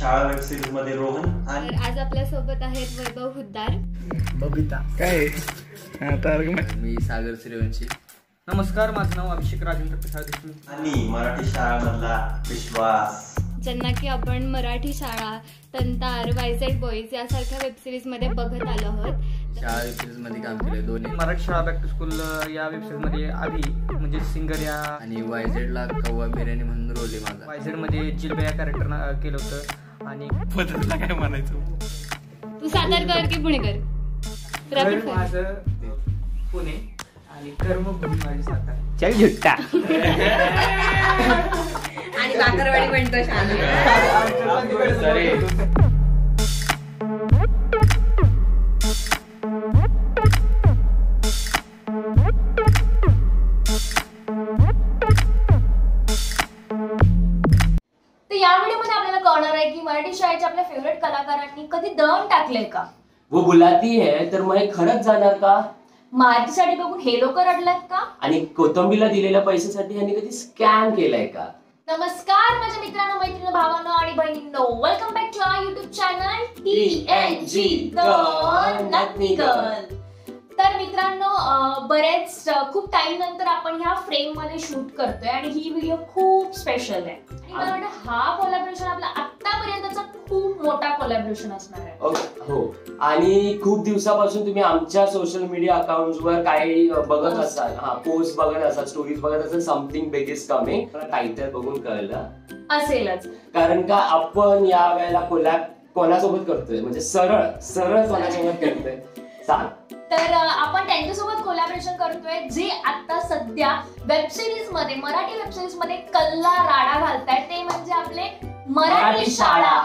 शाळा वेब सिरीजमध्ये रोहन आणि आज आपल्यासोबत आहेत वैभव हुद्दार. बबिता. काय आता मी सागर सूर्यवंशी नमस्कार माझं नाव अभिषेक राजेंद्र प्रसाद देशमुख आणि मराठी शाळामधला विश्वास. ज्यांना की आपण मराठी शाळा तंतार वायझेड बॉईज यासारख्या वेबसिरीजमध्ये बघत आलो आहोत. शाळा वेबमध्ये काम केलं दोन्ही. मराठी शाळा बॅक टू स्कूल या वेबसाईटमध्ये आधी म्हणजे सिंगर या आणि वायझेड ला कव्वा बिर्याणी म्हणून रोल आहे माझा. वायझेडमध्ये जिलबा या कॅरेक्टर केलं होतं. आणि बदलला काय म्हणायचं? तू सातारकर की पुणेकर. माझं पुणे आणि कर्मभूमी माझी सातारा. चल झुट्टा आणि बाकरवाडी म्हणतो शाळा की मराठी शाळेच्या आपल्या फेवरेट कलाकारांनी कधी दम टाकलंय का? वो बुलाती है तर मग हे खरंच जाणार का? साडी बघून हे लोक रडलेत का? आणि कोथंबीला दिलेल्या पैशासाठी ह्यांनी कधी स्कॅम केलाय का? नमस्कार माझ्या मित्रांनो मैत्रिणी भावांनो आणि बहिणींनो. Welcome back to our YouTube channel N G Nathni girl तर मित्रांनो अं, बरेच अं, खूप टाइम नंतर आपण ह्या फ्रेममध्ये शूट करतोय आणि ही व्हिडिओ खूप स्पेशल आहे. मला वाटतं हा कोलॅबरेशन आपला आतापर्यंतचा खूप मोठा कोलॅबरेशन असणार आहे. हो. आणि खूप दिवसापासून तुम्ही आमच्या सोशल मीडिया अकाउंटवर काही बघत असाल. हा पोस्ट बघत असाल स्टोरीज बघत असाल something big is coming title बघून कळलं. असेलच. कारण का आपण या वेळेला कोलॅब कोणासोबत करतोय? म्हणजे सरळ सरळ कोणासोबत करतोय? तर आपण त्यांच्यासोबत कोलॅबरेशन करतोय जे आता सध्या वेब सिरीजमध्ये मराठी वेब सिरीजमध्ये कल्ला राडा घालतायत. ते म्हणजे आपले मराठी शाळा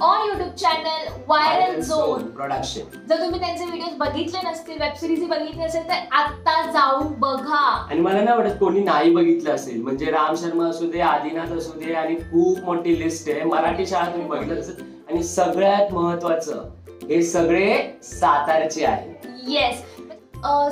on YouTube channel viral zone production जर तुम्ही त्यांचे व्हिडिओ बघितले नसतील वेब सिरीज बघितली असेल तर आता जाऊन बघा. आणि मला नाही वाटत कोणी नाही बघितलं असेल. म्हणजे राम शर्मा असू दे आदिनाथ असू दे आणि खूप मोठी लिस्ट आहे. मराठी शाळा तुम्ही बघितलं असेल. आणि सगळ्यात महत्वाचं हे सगळे सातारचे आहेत. येस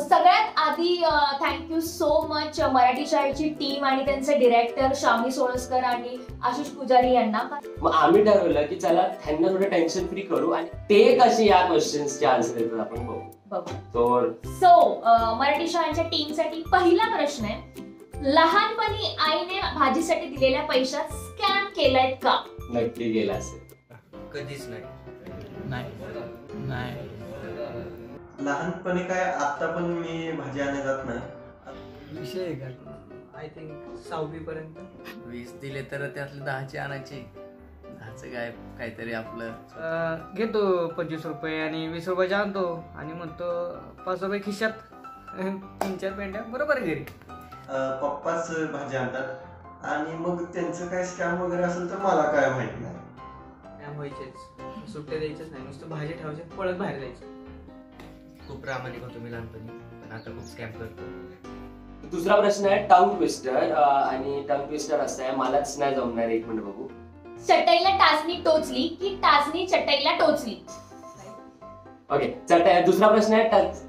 सगळ्यात आधी थँक्यू सो मच मराठी शाळेची टीम आणि त्यांचे डिरेक्टर शामी सोळसकर आणि आशिष पुजारी यांना. मग आम्ही ठरवलं की चला त्यांना थोडं टेन्शन फ्री करू आणि ते कसे या क्वेश्चन्सचे आन्सर देतात आपण बघू. बघू. तर सो मराठी शाळांच्या टीमसाठी पहिला प्रश्न आहे लहानपणी आईने भाजीसाठी दिलेल्या पैशात स्कॅम केलाय का? नक्की गेला असेल. कधीच नाही. नाही. नाही. लहानपणी काय आता पण मी भाजी आणल्या जात नाही. विषय आहे का? आय थिंक सहावी पर्यंत वीस दिले तर त्यातले दहाचे आणायचे. दहाचं काय काहीतरी आपलं. घेतो पंचवीस रुपये आणि वीस रुपयाचे आणतो. आणि म्हणतो पाच रुपये खिशात. तीन चार पेंड्या बरोबर आहे घरी. अं, पप्पाच भाजी आणतात. आणि मग त्यांचं काय स्कॅम वगैरे असेल तर मला काय माहीत नाही. काय व्हायचेच. सुट्ट्या द्यायच्याच नाही. नुसतं भाजी ठेवायचे पळत बाहेर जायचं. खूप प्रामाणिक होतो मी लहानपणी पण आता खूप स्कॅम करतो. दुसरा प्रश्न आहे टंग ट्विस्टर आणि टंग ट्विस्टर असं आहे मलाच नाही जमणार. एक मिनिट बघू. चटईला टाचणी टोचली की टाचणी चटईला टोचली? ओके चट दुसरा प्रश्न आहे टच.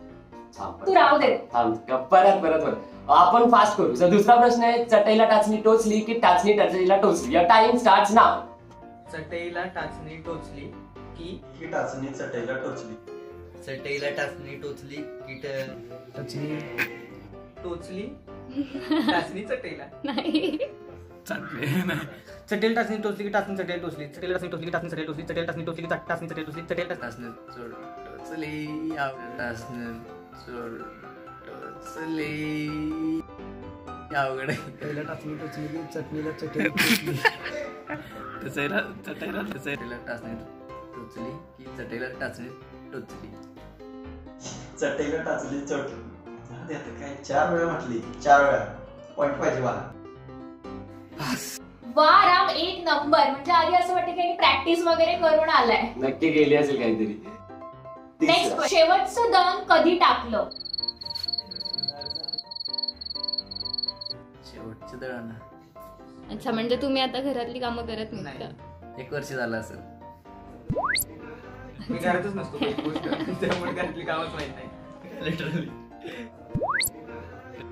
तू राहू दे. परत परत परत. आपण फास्ट करू. दुसरा प्रश्न आहे चटईला टाचणी टोचली की टाचणी टचईला टोचली? या टाइम स्टार्ट नाव चटईला टाचणी टोचली की ही टाचणी चटईला टोचली. चटईला टाचणी टोचली कीट टोचली. टाचणी चटईला. नाही. चटेल टाचणी टोचली की टाचणी चटेल टोचली? चटेल टाचणी टोचली की टाचणी चटेल टोचली? चटेल टाचणी टोचली की टाचणी चटेल टोचली? चटेल टाचणी टाचणं चोर टोचले टाचणं चोर टोचले. अवघड आहे पहिला टाचणी टोचली की चटणीला चटणी टचायला चटेला टाचणी टोचली की चटेला टाचणी टोचली? चटईला टाचली चट. जाऊ दे आता काय. चार वेळा म्हटली. चार वेळा. पॉइंट पाहिजे मला. वा राम एक नंबर. म्हणजे आधी असं वाटतं की प्रॅक्टिस वगैरे करून आलाय. नक्की गेली असेल काहीतरी. नेक्स्ट. शेवटचं दळण कधी टाकलं? शेवटचं दळण अच्छा म्हणजे तुम्ही आता घरातली कामं करत नाही? एक वर्ष झालं असेल. मी घरातच नसतो काही गोष्ट त्यामुळे घरातली कामच माहीत नाही. लिटरली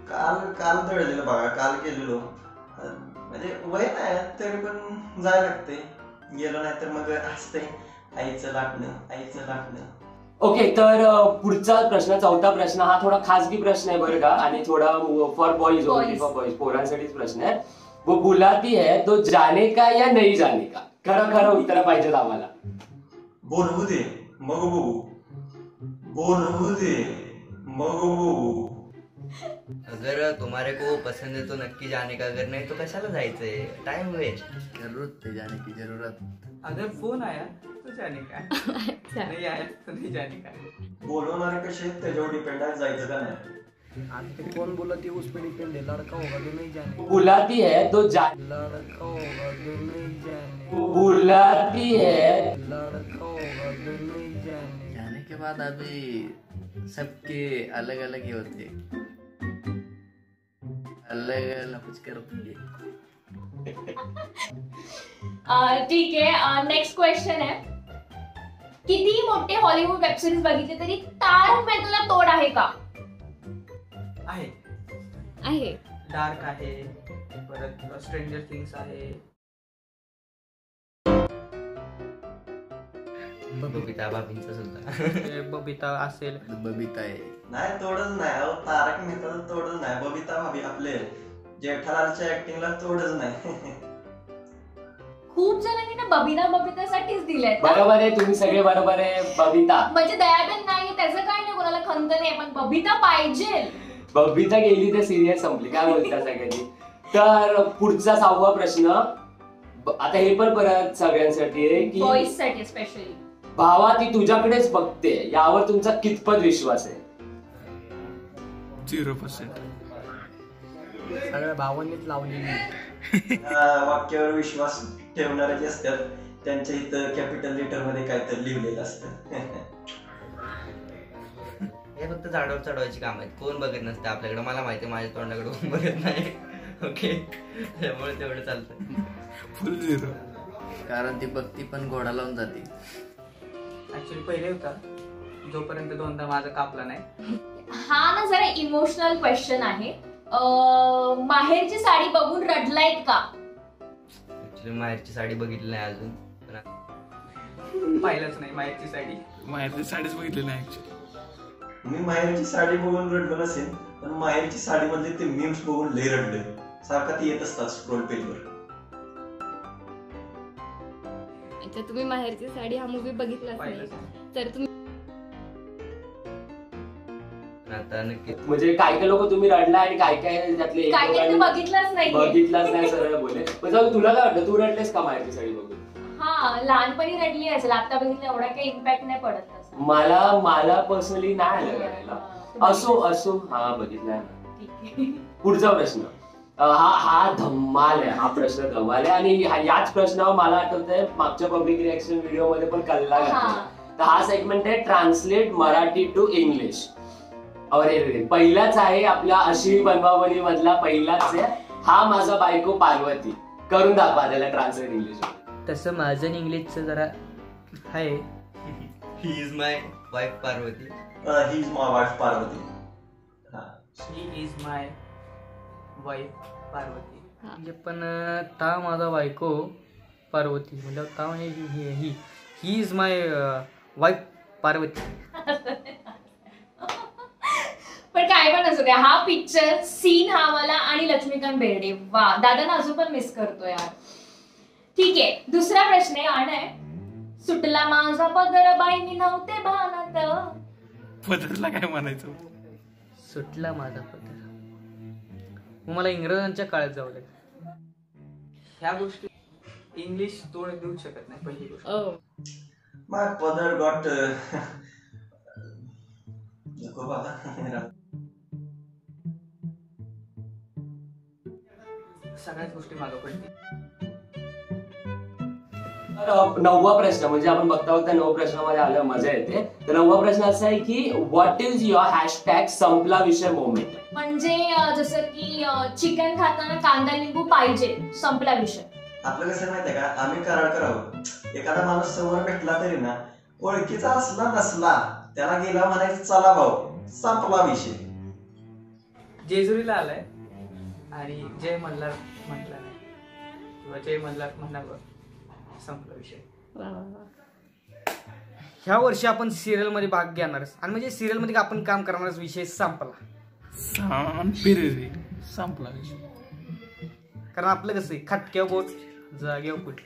काल काल दळलेलं बघा काल केलेलो. अं, म्हणजे वय नाही तरी पण जायला लागते गेलो नाही तर मग असतंय आईचं लाटणं आईचं लाटणं. ओके तर अ, पुढचा प्रश्न चौथा प्रश्न हा थोडा खासगी प्रश्न आहे बरं का आणि थोडा for boys Boys. For boys पोरांसाठीच प्रश्न आहे. वो बुलाती है तो जाने का या नाही जाने का? खरं खरं उत्तर पाहिजेत आम्हाला. बोलवू दे मग बघू. बोलवू दे मग बघू. अगर तुम्हारे को पसंद है तो नक्की जाने का अगर नहीं तो कशाला जायचंय? टाइम वेस्ट जरूरत थे जाने की जरूरत. अगर फोन आया तो जाने का. नाही आया तो नाही जाने का. बोलवणारे कसे आहेत? त्याच्यावर डिपेंड आहे जायचं का नाही? कौन बोला थी उस पे डिपेंड है? लड़का होगा तो नहीं जाने। बुलाती है तो जा। लड़का होगा तो नहीं जाने। बुलाती है। लड़का होगा तो नहीं जाने। जाने के बाद अभी सबके अलग अलग ही होते अलग अलग कुछ करते अं, ठीक आहे नेक्स्ट क्वेश्चन आहे किती मोठे हॉलिवूड वेबसिरीज बघितले तरी तारक मेहताला तोड आहे का आहे. आहे. डार्क आहे. परत स्ट्रेंजर थिंग्स आहे. बबिता बाबींचा सुद्धा. बबिता असेल. बबीता है नाही तोडच नाही. अहो तारक मेहताला तोडच नाही. बबिता भाभी आपले. जेठालालच्या ऍक्टिंगला तोडच नाही. खूप जणांनी ना बबिता बबितासाठीच दिलेत ना. बरोबर आहे तुम्ही सगळे बरोबर आहे बबिता. म्हणजे दयाबेन नाही त्याचं काय नाही कोणाला खंत नाही पण बबिता पाहिजे बबिता गेली तर सिरियल संपली. काय बोलता सगळ्यांनी तर पुढचा सहावा प्रश्न ब- आता हे पण परत सगळ्यांसाठी आहे की बॉईजसाठी स्पेशली भावा ती तुझ्याकडेच बघते. यावर तुमचा कितपत विश्वास आहे? झिरो पर्सेंट सगळ्या भावांनीच लावलेली या वाक्यावर विश्वास ठेवणारे जे असतात त्यांच्या इथं कॅपिटल लेटरमध्ये काहीतरी लिहिलेलं असतं. हे फक्त झाडावर चढवायची काम आहेत. कोण बघत नसते आपल्याकडे. मला माहिती आहे, माझ्या तोंडाकडे कोण बघत नाही. ओके त्यामुळे तेवढं चालतं फुल झिरो कारण ती बघती पण घोडा लावून जाते. ऍक्च्युली पहिले होता. जोपर्यंत दोनदा माझा कापला नाही. हा ना जरा इमोशनल क्वेश्चन आहे. अं, माहेरची साडी बघून रडलायत का? ऍक्च्युली माहेरची साडी बघितली नाही अजून. पण पाहिलंच नाही माहिती साडी. माहेरची साडीच बघितली नाही ऍक्च्युली मी माहेरची साडी बघून रडलो नसेल पण माहेरची साडी मधले ते मीम्स बघून लय रडले सारखा ती येत असतात स्क्रोल पेजवर अच्छा तुम्ही माहेरची साडी हा मूवी बघितलाच नाही पाहिलंच का? तर तुम्ही आता नक्की म्हणजे काय काय लोक तुम्ही रडला आणि काय काय त्यातले काय काय बघितलंच नाही बघितलाच नाही सरळ बोले पण जाऊ तुला काय वाटतं तू रडलेस का माहिती साडी बघून? हा लहानपणी रडली असेल. आता बघितलं एवढा काही इम्पॅक्ट नाही पडत तसा. मला मला पर्सनली नाही आलं हा, असो असो हा बघितलाय ठीक आहे. पुढचा प्रश्न. अं, हा हा धम्माल आहे. हा प्रश्न धमाल आहे. आणि हा- याच प्रश्नावर मला आठवतंय मागच्या पब्लिक रिएक्शन व्हिडिओमध्ये पण कल्ला घातला. हा. तर हा सेगमेंट आहे ट्रान्सलेट मराठी टू इंग्लिश अरे रे पहिलाच आहे आपल्या अशी बनवाबनी मधला पहिलाच आहे. हा माझा बायको पार्वती. करून दाखवा त्याला ट्रान्सलेट इंग्लिश तसं माझं इंग्लिशचं जरा आहे he is my wife Parvati. He is my wife Parvati. हा. She is my wife Parvati. म्हणजे पण ता माझा बायको पार्वती. म्हणजे ता म्हणजे he he he. Is my wife Parvati. पण काय पण असू द्या हा पिक्चर सीन हा मला आणि लक्ष्मीकांत बेर्डे. वा दादा अजून पण मिस करतो यार. ठीक आहे दुसरा प्रश्न आहे आणि आहे, सुटला माझा पदर बाई मी नव्हते भानात. पद्धतीला काय म्हणायचं? सुटला माझा पदर. मला इंग्रजांच्या काळात जावं लागेल ह्या गोष्टी इंग्लिश तोड देऊ शकत नाही पहिली गोष्ट. ओ. माय पदर गॉट सगळ्याच गोष्टी मागं पडतील. तर नववा प्रश्न म्हणजे आपण बघता बघता नऊ प्रश्नामध्ये आलं मजा येते. तर नववा प्रश्न असा आहे की व्हॉट इज युअर हॅशटॅग संपला विषय मोमेंट म्हणजे अं, जसं की चिकन खाताना कांदा लिंबू पाहिजे संपला विषय. आपलं कसं माहितीये का? आम्ही करार करावं एखादा माणूस समोर भेटला तरी ना ओळखीचा असला नसला त्याला गेला म्हणायचं चला भाऊ संपला विषय. जेजुरीला आलाय. आणि जय मल्हार म्हटला नाही. किंवा जय मल्हार म्हणावं. संपला विषय. ह्या वर्षी आपण सिरियलमध्ये भाग घेणारच आणि म्हणजे सिरियलमध्ये आपण काम करणारच विषय संपला. संपला विषय. कारण आपलं कसं आहे खटक्यावर बोट जाग्यावर पुट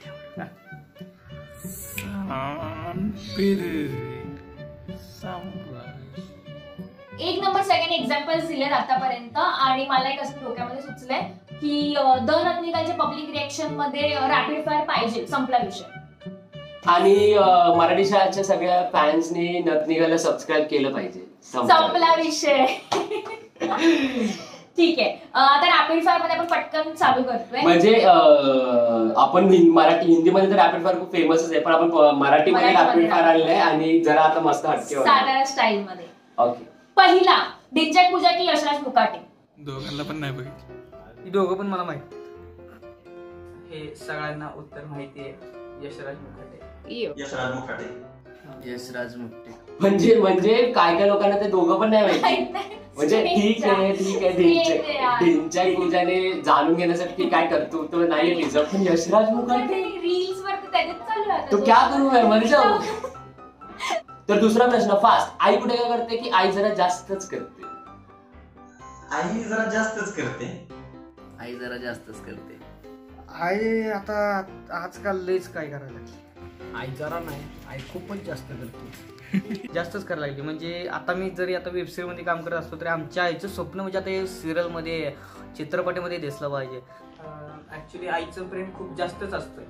एक नंबर सेकंड एक्झाम्पल्स दिलेत आतापर्यंत. आणि मला एक असं डोक्यामध्ये सुचलंय की दर रत्निकांच्या पब्लिक रिएक्शनमध्ये रॅपिड फायर पाहिजे संपला विषय. आणि मराठी शाळेच्या सगळ्या फॅन्सनी नतनिगाला सबस्क्राईब केलं पाहिजे. संपला विषय. ठीक आहे. आता रॅपिड फायरमध्ये आपण पटकन चालू करतोय. म्हणजे आपण मराठी हिंदीमध्ये तर रॅपिड फायर खूप फेमसच आहे पण आपण मराठीमध्ये रॅपिड फायर आणलंय आणि जरा आता मस्त हटके. साधारण स्टाईल मध्ये. ओके. पहिला डिंचक पूजा की यशराज मुकाटे? दोघांना पण नाही बघितलं. ही दोघं पण मला माहीत. हे सगळ्यांना उत्तर माहिती आहे यशराज मुखर्जी यो. यशराज मुखाटे यशराज मुट्टे म्हणजे म्हणजे काय काय लोकांना ते दोघं पण नाही माहिती. म्हणजे ठीक आहे ठीक आहे. ढिंच्या पूजाने जाणून घेण्यासाठी काय करतो तो नाही रिझर्व. पण यशराज मुखाटे रील्स वरती त्याच्यात चालू आहे तो. क्या करू मैं मर जाऊ. तर दुसरा प्रश्न फास्ट आई कुठे काय करते की आई जरा जास्तच करते? आई जरा जास्तच करते. आई जरा जास्तच करते. आई आता आजकाल लयच काय करायला लागली. आई जरा नाही आई खूपच जास्त करते. जास्तच करायला लागली. म्हणजे आता मी जरी आता वेबमध्ये काम करत असतो तरी आमच्या आईचं स्वप्न म्हणजे आता हे serial मध्ये चित्रपटामध्ये दिसलं पाहिजे. ऍक्च्युली आईचं प्रेम खूप जास्तच असतं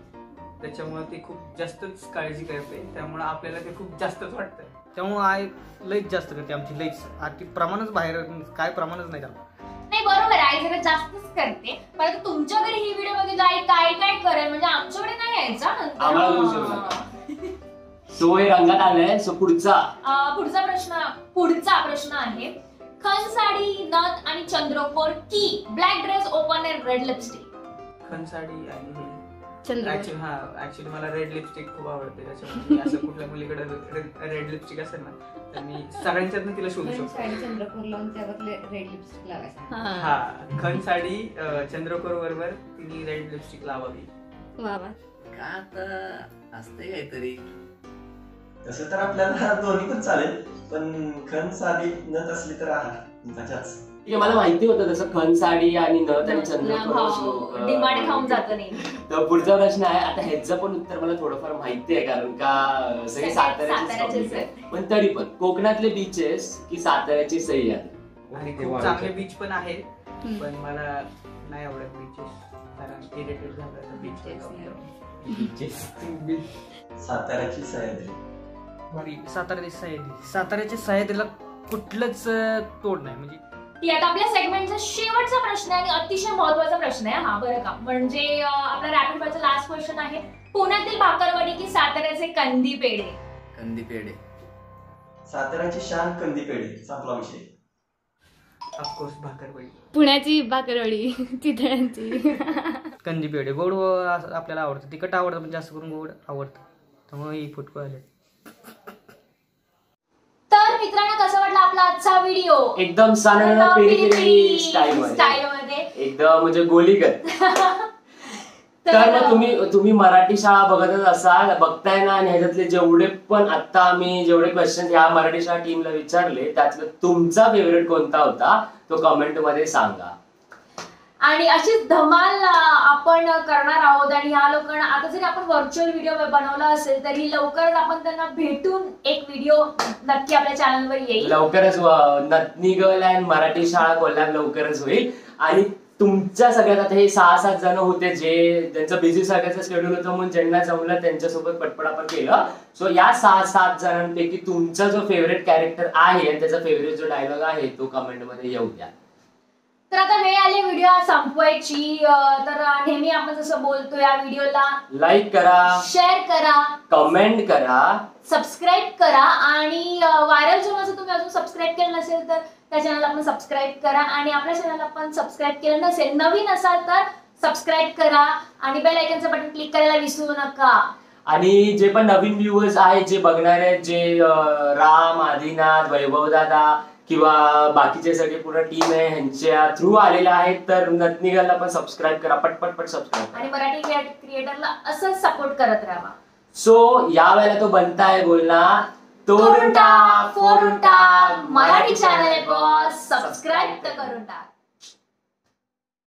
त्याच्यामुळे ती खूप जास्तच काळजी करते. त्यामुळे आपल्याला ते खूप जास्तच वाटतं त्यामुळे आई लईच जास्त करते आमची लईच. आती प्रमाणच बाहेर काय प्रमाणच नाही त्याला. नाही बरोबर आहे, आई जरा जास्तच करते. परंतु तुमच्या घरी ही व्हिडिओ बघितली आई काय काय करेल? म्हणजे आमच्याकडे नाही यायचा नंतर. आम्हाला दोष येऊ नका. सो हे रंगात आलंय सो पुढचा. अं, पुढचा प्रश्न पुढचा प्रश्न आहे. खन साडी नथ आणि चंद्रकोर की? Black dress open and red lipstick खन साडी आणि ऍक्च्युली हा ऍक्च्युली मला रेड लिपस्टिक खूप आवडते. त्याच्यामुळे असं कुठल्या मुलीकडे रेड लिपस्टिक असेल ना तर मी सगळ्यांच्यातनं तिला शोधू शकतो. साडी चंद्रपूर लावून त्यावर रेड लिपस्टिक लावायचं. हा. हा खन साडी चंद्रकोर बरोबर तिने रेड लिपस्टिक लावावी. वा का आता असते काहीतरी? तसं तर आपल्याला दोन्ही पण चालेल पण खन साधी नत असली तर आहा मजाच ठीक आहे मला माहिती होतं तसं खन साडी आणि नथ आणि चंद्रकोर हो, डिमांड खाऊन जातो नाही. तर पुढचा प्रश्न आहे आता ह्याचं पण उत्तर मला थोडंफार माहिती आहे कारण का सगळे साताऱ्याचेच आहे. पण तरी पण कोकणातले बीचेस की साताऱ्याची सह्याद्री? आणि ते खूप वाढतं. चांगले बीच पण आहेत. पण मला नाही आवडत बीचेस कारण इरिटेट झालं बीचेस साताऱ्याची सह्याद्री. साताऱ्याची सह्याद्री. साताऱ्याच्या सह्याद्रीला कुठलंच तोड नाही. म्हणजे आता आपल्या सेगमेंटचा शेवटचा प्रश्न आहे आणि अतिशय महत्त्वाचा प्रश्न आहे हा बरं का. म्हणजे आपला रॅपिड फायरचा लास्ट क्वेश्चन आहे. पुण्यातील भाकरवडी की साताऱ्याचे कंदी पेढे कंदी पेढे साताऱ्याची शान कंदी पेढी संपला विषय. ऑफकोर्स भाकरवडी. पुण्याची बाकरवडी चितळ्यांची कंदी पेढे गोड व- आपल्याला आवडतं. तिखट आवडतं पण जास्त करून गोड आवडतं. त्यामुळे ही फुटको आले मित्रांनो कसं वाटलं आपला आजचा व्हिडिओ एकदम साधारण पेरी स्टाईल मध्ये स्टाईल मध्ये एकदम म्हणजे गोलीगत तर तर मग तुम्ही तुम्ही मराठी शाळा बघतच असाल बघताय ना आणि ह्याच्यातले जेवढे पण आता आम्ही जेवढे क्वेश्चन या मराठी शाळा टीमला विचारले त्यातलं तुमचा फेवरेट कोणता होता तो कमेंटमध्ये सांगा. आणि अशीच धमाल आपण करणार आहोत आणि ह्या लोकांना आता जरी आपण व्हर्च्युअल व्हिडिओ बनवला असेल तरी लवकरच आपण त्यांना भेटून एक व्हिडिओ नक्की आपल्या चॅनलवर येईल. लवकरच नतनिगल अँड मराठी शाळा कोल्हापूर लवकरच होईल. आणि तुमच्या सगळ्यात आता हे सहा सात जण होते जे त्यांचं बिझी सगळ्याचं शेड्यूल होतं म्हणून ज्यांना जमलं त्यांच्यासोबत पटपट आपण केलं. सो या सहा सात जणांपैकी तुमचा जो फेवरेट कॅरेक्टर आहे आणि त्याचा फेवरेट जो डायलॉग आहे तो कमेंटमध्ये येऊ द्या तर आता वेळ आली व्हिडिओ संपवायची. तर नेहमी आपण जसं बोलतो या व्हिडिओला लाईक करा. शेअर करा. कमेंट करा. सबस्क्राईब करा. आणि व्हायरल चॅनलचं तुम्ही अजून सबस्क्राईब केलं नसेल तर त्या चॅनलला पण सबस्क्राईब करा. आणि आपल्या चॅनलला पण सबस्क्राईब केलं नसेल नवीन असाल तर सबस्क्राईब करा. आणि बेल आयकनचं बटन क्लिक करायला विसरू नका. आणि जे पण नवीन व्ह्युअर्स आहेत जे बघणार आहेत जे राम आदिनाथ वैभव दादा किंवा बाकीचे सगळे पूर्ण टीम आहे ह्यांच्या थ्रू आलेले आहेत तर नतनिगलला पण सबस्क्राईब करा पटपट पट सबस्क्राईब आणि मराठी क्रिएटरला असंच सपोर्ट करत राहा. सो या वेळेला तो बनताय बोलना तोरुंटा फोरुंटा टाक. मराठी चॅनल सबस्क्राईब तर करून टाक.